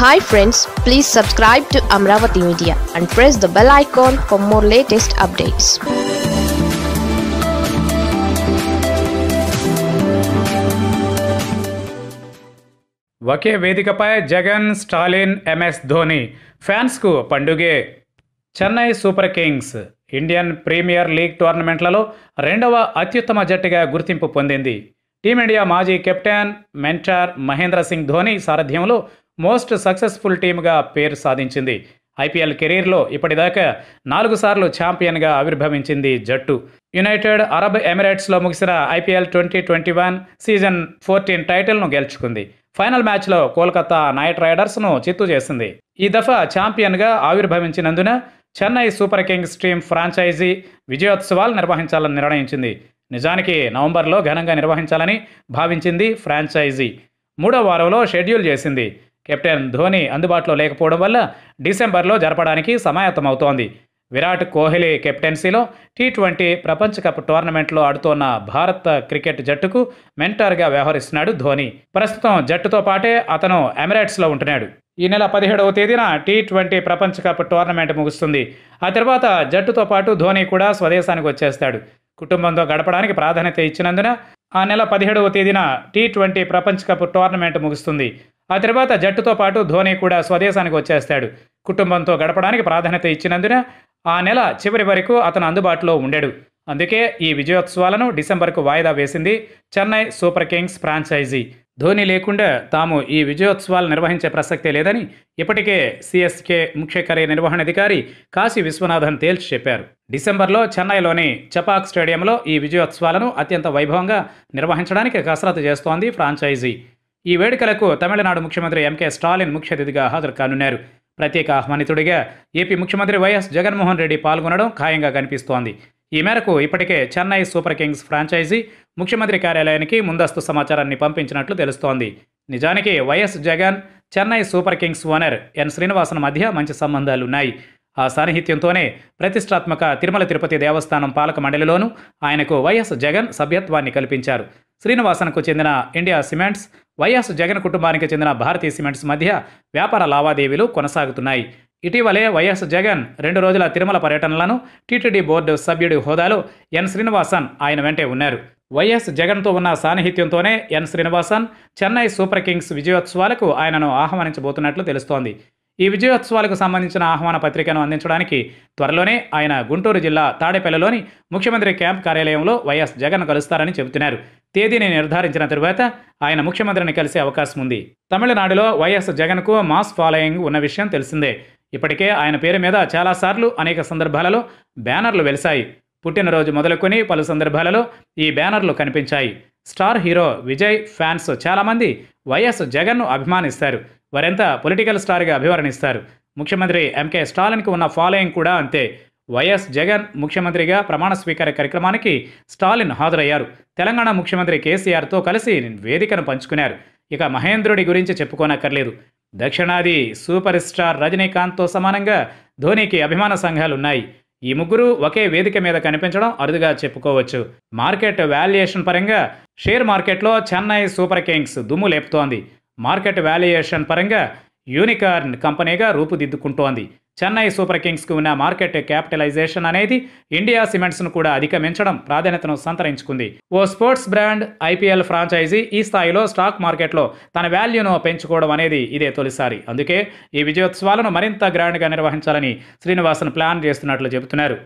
Hi friends please subscribe to Amaravati media and press the bell icon for more latest updates ఒకే వేదికపై Jagan Stalin MS Dhoni ఫ్యాన్స్కు పండుగే. Chennai super kings Indian premier league టోర్నమెంట్లలో రెండవ అత్యుత్తమ జట్టుగా గుర్తింపు పొందింది. Team India మాజీ కెప్టెన్ మెంటార్ మహేంద్ర సింగ్ ధోని సారథ్యంలో మోస్ట్ సక్సెస్ఫుల్ టీమ్గా పేరు సాధించింది. ఐపీఎల్ కెరీర్లో ఇప్పటిదాకా నాలుగు సార్లు ఛాంపియన్గా ఆవిర్భవించింది జట్టు. యునైటెడ్ అరబ్ ఎమిరేట్స్లో ముగిసిన IPL twenty twenty one season fourteen టైటిల్ను గెలుచుకుంది. ఫైనల్ మ్యాచ్లో కోల్కతా నైట్ రైడర్స్ను చిత్తు చేసింది. ఈ దఫా ఛాంపియన్గా ఆవిర్భవించినందున Chennai super kings team franchise విజయోత్సవాలు నిర్వహించాలని నిర్ణయించింది. నిజానికి నవంబర్లో ఘనంగా నిర్వహించాలని భావించింది ఫ్రాంచైజీ. మూడో వారంలో షెడ్యూల్ చేసింది. కెప్టెన్ ధోని అందుబాటులో లేకపోవడం వల్ల డిసెంబర్లో జరపడానికి సమాయత్తమవుతోంది. విరాట్ కోహ్లీ కెప్టెన్సీలో టీ ట్వంటీ ప్రపంచ కప్ టోర్నమెంట్లో ఆడుతోన్న భారత క్రికెట్ జట్టుకు మెంటర్గా వ్యవహరిస్తున్నాడు ధోని. ప్రస్తుతం జట్టుతో పాటే అతను ఎమిరేట్స్లో ఉంటున్నాడు. ఈ నెల పదిహేడవ తేదీన టీ ట్వంటీ ప్రపంచ కప్ టోర్నమెంట్ ముగుస్తుంది. ఆ తర్వాత జట్టుతో పాటు ధోని కూడా స్వదేశానికి వచ్చేస్తాడు. కుటుంబంతో గడపడానికి ప్రాధాన్యత ఇచ్చినందున ఆ నెల పదిహేడవ తేదీన టీ ట్వంటీ ప్రపంచ కప్ టోర్నమెంట్ ముగుస్తుంది. ఆ తర్వాత జట్టుతో పాటు ధోని కూడా స్వదేశానికి వచ్చేస్తాడు. కుటుంబంతో గడపడానికి ప్రాధాన్యత ఇచ్చినందున ఆ నెల చివరి వరకు అతను అందుబాటులో ఉండడు. అందుకే ఈ విజయోత్సవాలను డిసెంబర్కు వాయిదా వేసింది Chennai super kings franchise. Dhoni లేకుండా తాము ఈ విజయోత్సవాలు నిర్వహించే ప్రసక్తే లేదని ఇప్పటికే సిఎస్కే ముఖ్య కార్యనిర్వహణాధికారి కాశీ విశ్వనాథన్ తేల్చి చెప్పారు. డిసెంబర్లో చెన్నైలోని చపాక్ స్టేడియంలో ఈ విజయోత్సవాలను అత్యంత వైభవంగా నిర్వహించడానికి కసరత్తు చేస్తోంది ఫ్రాంచైజీ. ఈ వేడుకలకు తమిళనాడు ముఖ్యమంత్రి ఎంకే స్టాలిన్ ముఖ్య అతిథిగా హాజరు కానున్నారు. ప్రత్యేక ఆహ్వానితుడిగా ఏపీ ముఖ్యమంత్రి వైఎస్ జగన్మోహన్ రెడ్డి పాల్గొనడం ఖాయంగా కనిపిస్తోంది. ఈ మేరకు ఇప్పటికే చెన్నై సూపర్ కింగ్స్ ఫ్రాంచైజీ ముఖ్యమంత్రి కార్యాలయానికి ముందస్తు సమాచారాన్ని పంపించినట్లు తెలుస్తోంది. నిజానికి YS Jagan Chennai super kings owner N Srinivasan మధ్య మంచి సంబంధాలున్నాయి. ఆ సాన్నిహిత్యంతోనే ప్రతిష్టాత్మక తిరుమల తిరుపతి దేవస్థానం పాలక మండలిలోనూ ఆయనకు వైఎస్ జగన్ సభ్యత్వాన్ని కల్పించారు. శ్రీనివాసన్కు చెందిన ఇండియా సిమెంట్స్ వైఎస్ జగన్ కుటుంబానికి చెందిన భారతీయ సిమెంట్స్ మధ్య వ్యాపార లావాదేవీలు కొనసాగుతున్నాయి. ఇటీవలే వైఎస్ జగన్ రెండు రోజుల తిరుమల పర్యటనలను టీటీడీ బోర్డు సభ్యుడి హోదాలో ఎన్. శ్రీనివాసన్ ఆయన వెంటే ఉన్నారు. వైఎస్ జగన్తో ఉన్న సాన్నిహిత్యంతోనే N. Srinivasan Chennai super kings విజయోత్సవాలకు ఆయనను ఆహ్వానించబోతున్నట్లు తెలుస్తోంది. ఈ విజయోత్సవాలకు సంబంధించిన ఆహ్వాన పత్రికను అందించడానికి త్వరలోనే ఆయన గుంటూరు జిల్లా తాడేపల్లిలోని ముఖ్యమంత్రి క్యాంప్ కార్యాలయంలో వైఎస్ జగన్ కలుస్తారని చెబుతున్నారు. తేదీని నిర్ధారించిన తరువాత ఆయన ముఖ్యమంత్రిని కలిసే అవకాశం ఉంది. తమిళనాడులో వైఎస్ జగన్కు మాస్ ఫాలోయింగ్ ఉన్న విషయం తెలిసిందే. ఇప్పటికే ఆయన పేరు మీద చాలాసార్లు అనేక సందర్భాలలో బ్యానర్లు వెలిశాయి. పుట్టినరోజు మొదలుకొని పలు సందర్భాలలో ఈ బ్యానర్లు కనిపించాయి. స్టార్ హీరో విజయ్ ఫ్యాన్స్ చాలామంది వైఎస్ జగన్ను అభిమానిస్తారు. వారెంత పొలిటికల్ స్టార్గా అభివర్ణిస్తారు. ముఖ్యమంత్రి ఎంకే స్టాలిన్కి ఉన్న ఫాలోయింగ్ కూడా అంతే. వైఎస్ జగన్ ముఖ్యమంత్రిగా ప్రమాణ స్వీకార కార్యక్రమానికి స్టాలిన్ హాజరయ్యారు. తెలంగాణ ముఖ్యమంత్రి కేసీఆర్తో కలిసి వేదికను పంచుకున్నారు. ఇక మహేంద్రుడి గురించి చెప్పుకోనక్కర్లేదు. దక్షిణాది సూపర్ స్టార్ రజనీకాంత్తో సమానంగా ధోనికి అభిమాన సంఘాలు ఉన్నాయి ఈ ముగ్గురు ఒకే వేదిక మీద కనిపించడం అరుదుగా చెప్పుకోవచ్చు. మార్కెట్ వాల్యుయేషన్ పరంగా షేర్ మార్కెట్లో చెన్నై సూపర్ కింగ్స్ దుమ్ము లేపుతోంది. మార్కెట్ వాల్యుయేషన్ పరంగా యూనికార్న్ కంపెనీగా రూపుదిద్దుకుంటోంది. చెన్నై సూపర్ కింగ్స్కు ఉన్న మార్కెట్ క్యాపిటలైజేషన్ అనేది ఇండియా సిమెంట్స్ను కూడా అధిగమించడం ప్రాధాన్యతను సంతరించుకుంది. ఓ స్పోర్ట్స్ బ్రాండ్ ఐపీఎల్ ఫ్రాంచైజీ ఈ స్థాయిలో స్టాక్ మార్కెట్లో తన వాల్యూను పెంచుకోవడం అనేది ఇదే తొలిసారి. అందుకే ఈ విజయోత్సవాలను మరింత గ్రాండ్గా నిర్వహించాలని శ్రీనివాసన్ ప్లాన్ చేస్తున్నట్లు చెబుతున్నారు.